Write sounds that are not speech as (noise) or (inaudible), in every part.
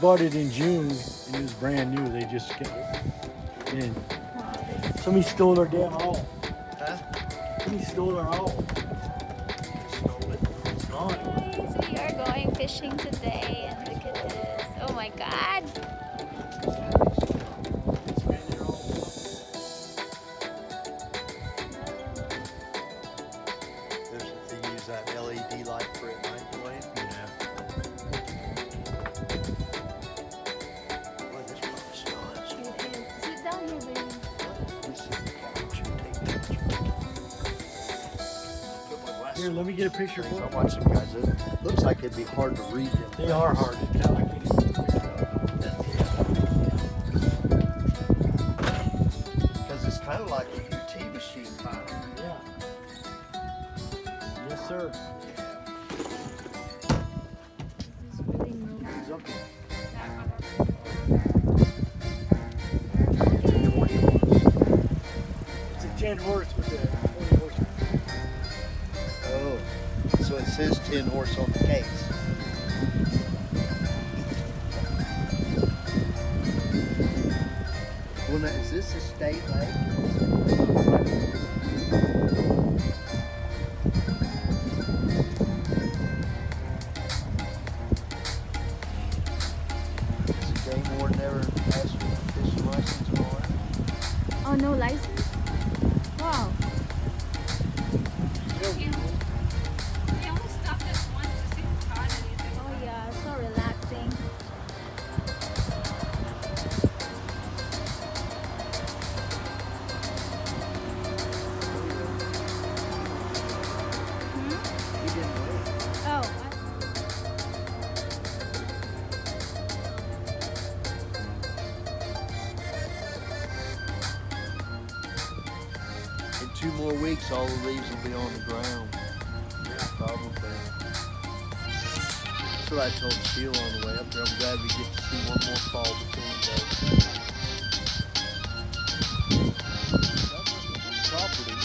bought it in June and it was brand new. They just got it in. Somebody stole our damn haul. Huh? Somebody stole our haul. Stole it. It's gone. Guys, we are going fishing today and look at this. Oh my god. Here, let me get a picture on. for I you. watch some guys. It looks like it'd be hard to read them. They are hard to tell. I can't even get a picture of them. Because it's kind of like a UT machine kind of. Yeah. Yes, sir. It's really moving. He's. It's a 10 horse 10 horse on the case. Well, now, is this a state lake? I told Sheila on the way up there. I'm glad we get to see one more fall we go. Property,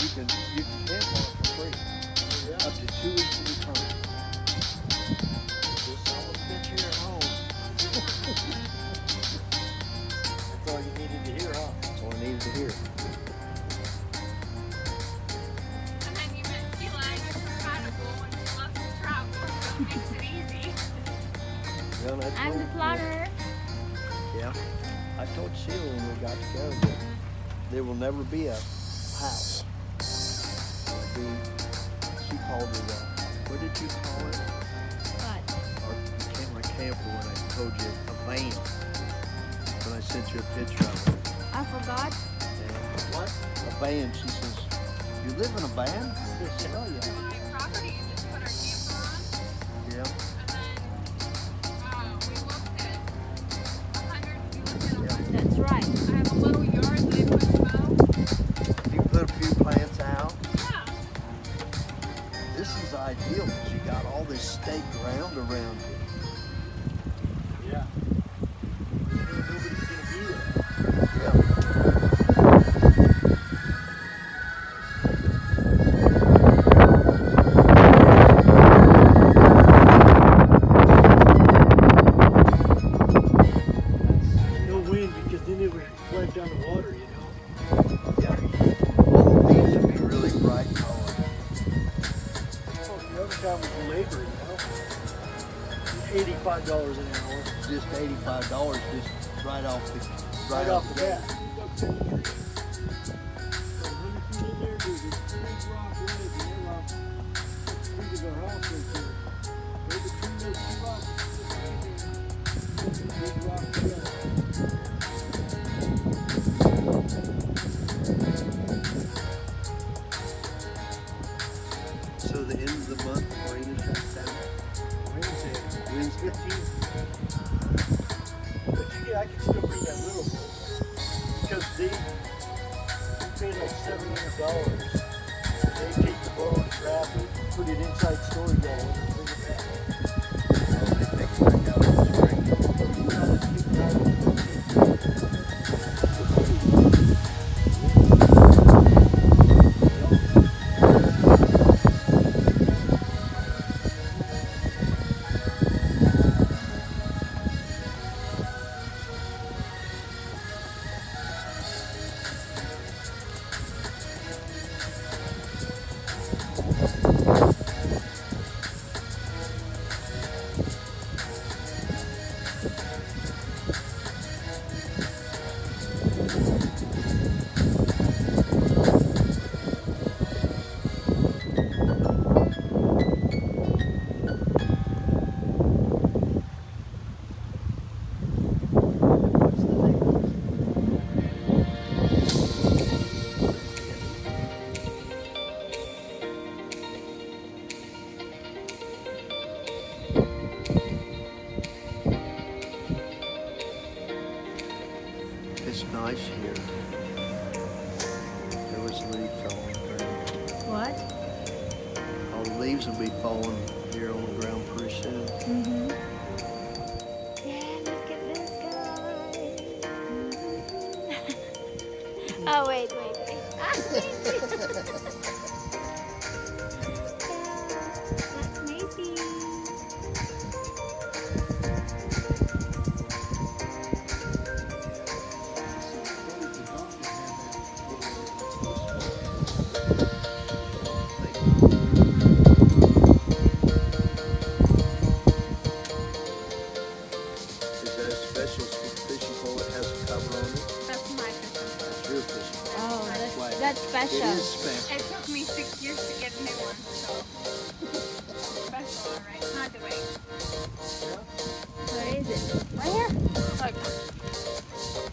you can you can camp on it for free, up to two weeks there will never be a house. It'll be, she called it a, what did you call it? What? Or you can't, when I told you, a van. When I sent you a picture of it. I forgot. And what? A van. She says, you live in a van? I said, oh yeah. Ground around Eighty-five dollars, just right off the Right off the bat. So run They, we paid like seven hundred dollars. They take the boat, wrap it, put it inside storage all bring it back.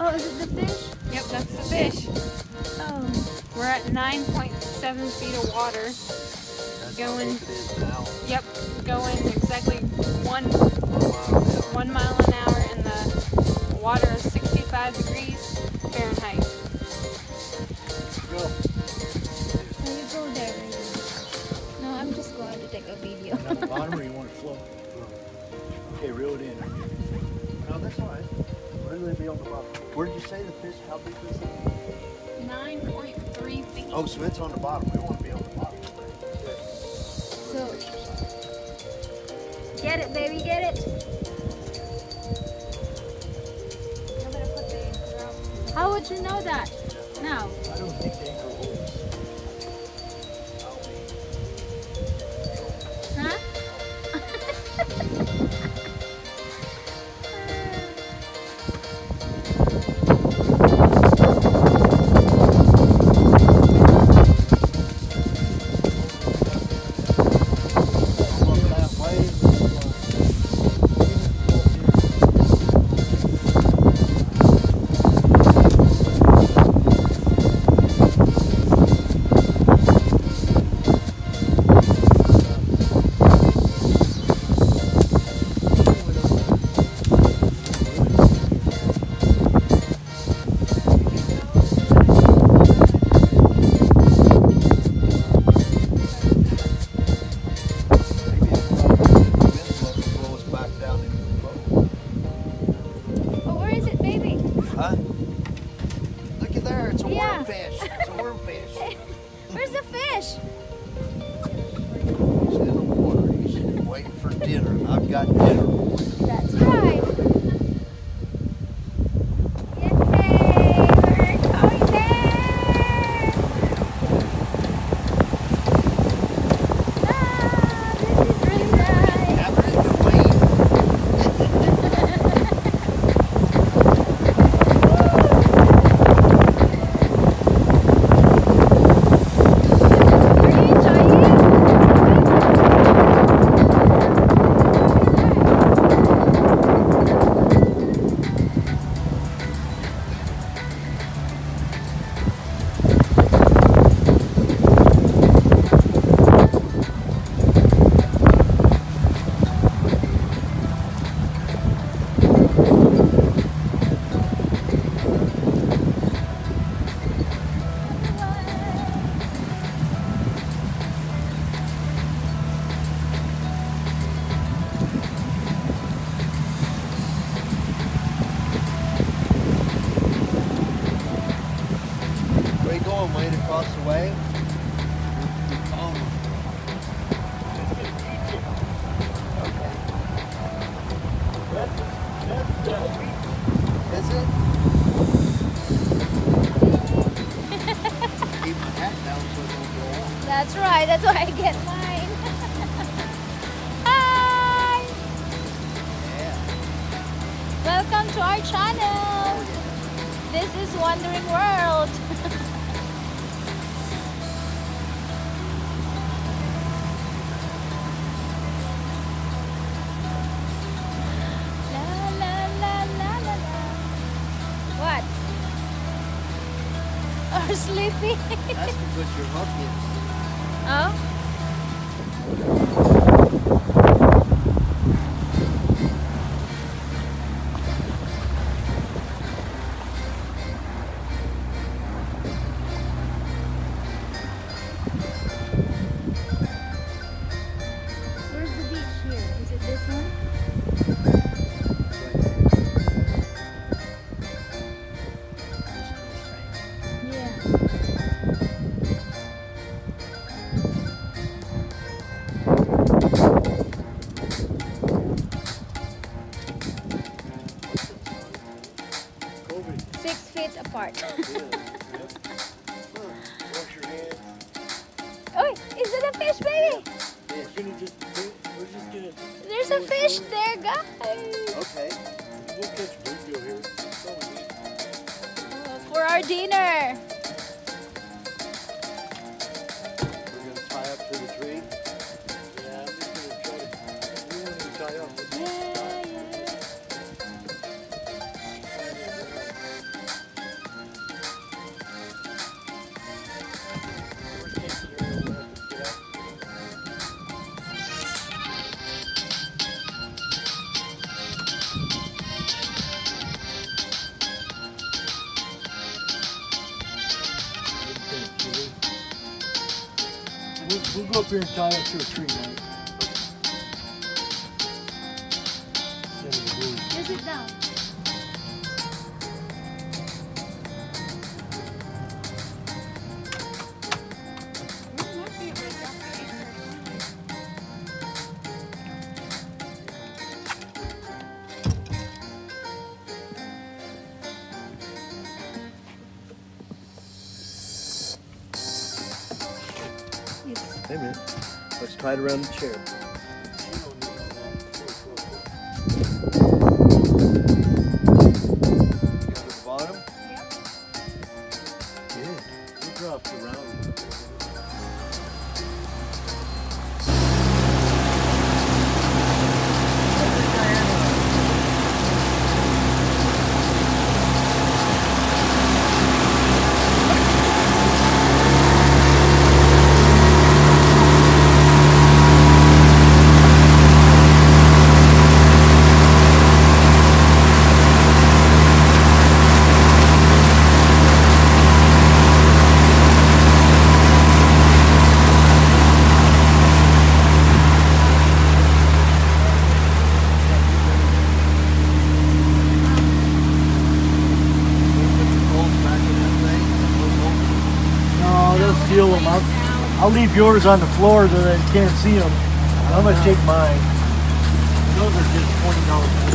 Oh, is it the fish? Yep, that's the fish. Oh. We're at 9.7 feet of water. That's Going- how deep it is now. Yep, going exactly one One mile an hour. one mile an hour, and the water is 65 degrees Fahrenheit. Go. No, you go there. No, I'm just going to take a video. And the bottom or you want it float? Okay, reel it in. (laughs) No, that's all right. Where do they be on the bottom? Where did you say the fish? How big is it? 9.3 feet. Oh, so it's on the bottom. We want to be on the bottom. So, get it, baby, get it. I'm gonna put the How would you know that? No. I don't think they go That's right, that's why I get mine. (laughs) Hi! Yeah. Welcome to our channel. This is Wandering World. (laughs) sleepy? That's because your hook is. oh? part. (laughs) Oi, is it a fish, baby? Yeah, just, gonna... There's a fish there, guys. Okay. We'll catch Bluegill here. For our dinner. Here and tie up to a tree, Let's tie it around the chair. I'll leave yours on the floor so that you can't see them. I'm going to take mine. Those are just $20.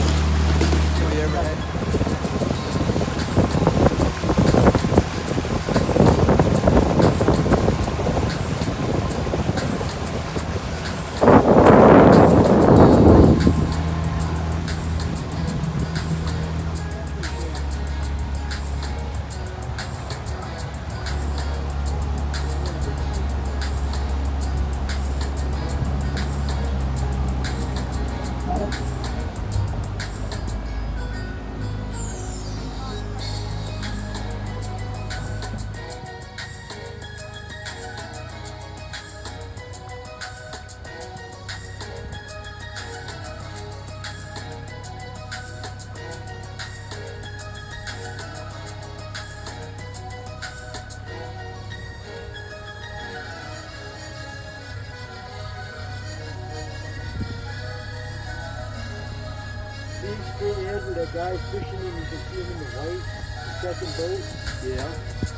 Where that guy's fishing and you can see him in the white, the second boat. Yeah.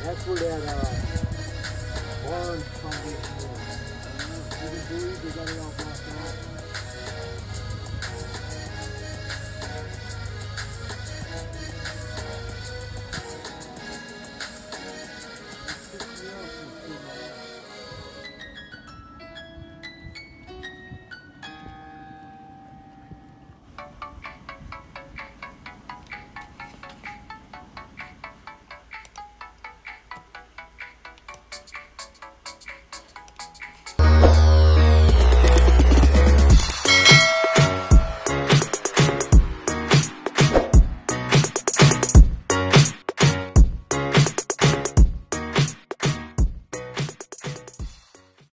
That's where that uh, barn foundation is. You can believe they got it done.